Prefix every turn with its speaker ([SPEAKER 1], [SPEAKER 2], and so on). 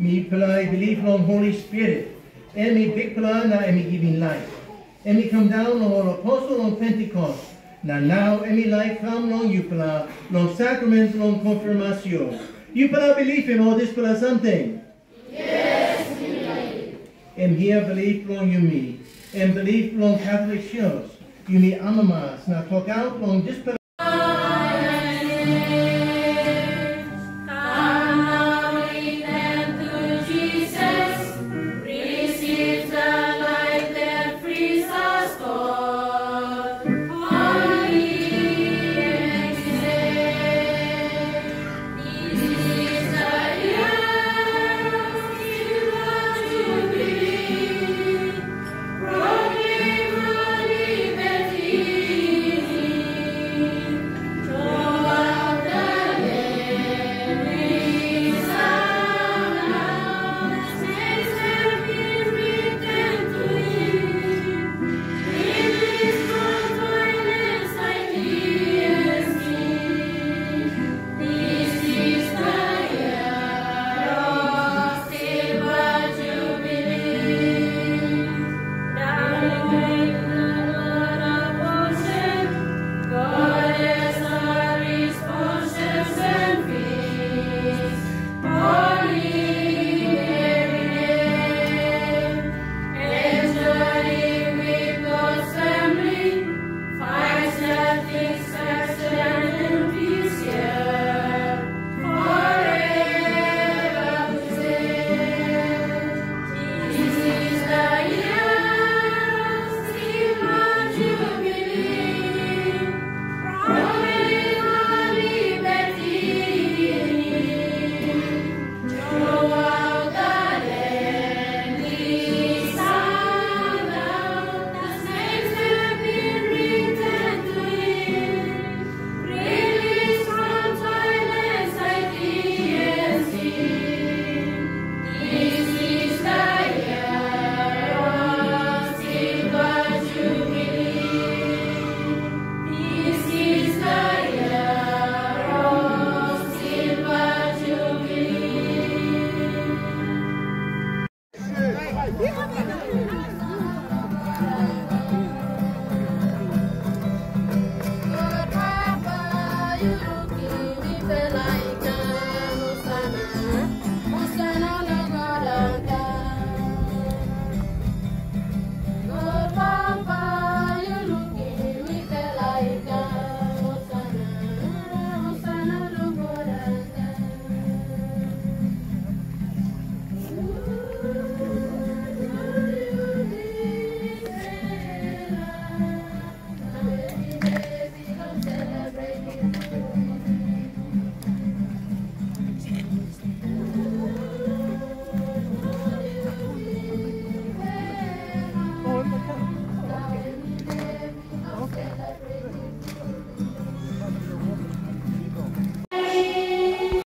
[SPEAKER 1] me pala believe on Holy Spirit. Emi big pala I am giving life. And me come down on apostle on Pentecost. Now now and me life come long you plan, long sacraments, long confirmation. You plan believe in all this plan something.
[SPEAKER 2] Yes, we
[SPEAKER 1] And here believe long you me. And believe long Catholic church. You me amamas. Now talk out long this. Thank
[SPEAKER 2] you.